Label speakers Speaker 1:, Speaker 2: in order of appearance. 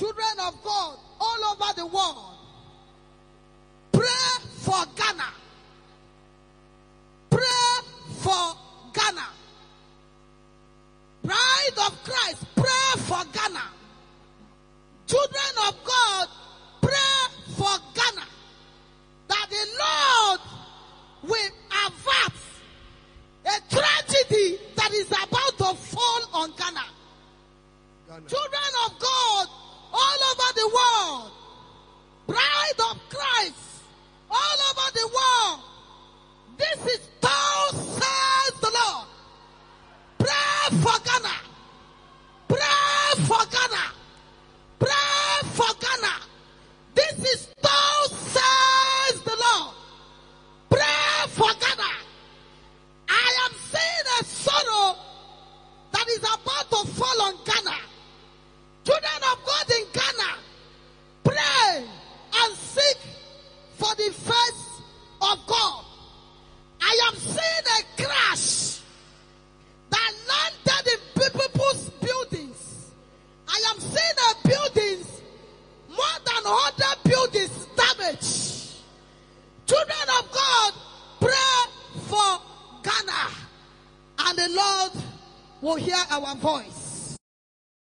Speaker 1: children of God all over the world, pray for Ghana. Pray for Ghana. Bride of Christ, pray for Ghana. For Ghana. Pray for Ghana. Pray for Ghana. This is thou says the Lord. Pray for Ghana. I am seeing a sorrow that is about to fall on Ghana. Children of God in Ghana, pray and seek for the face damaged. Children of God, pray for Ghana, and the Lord will hear our voice.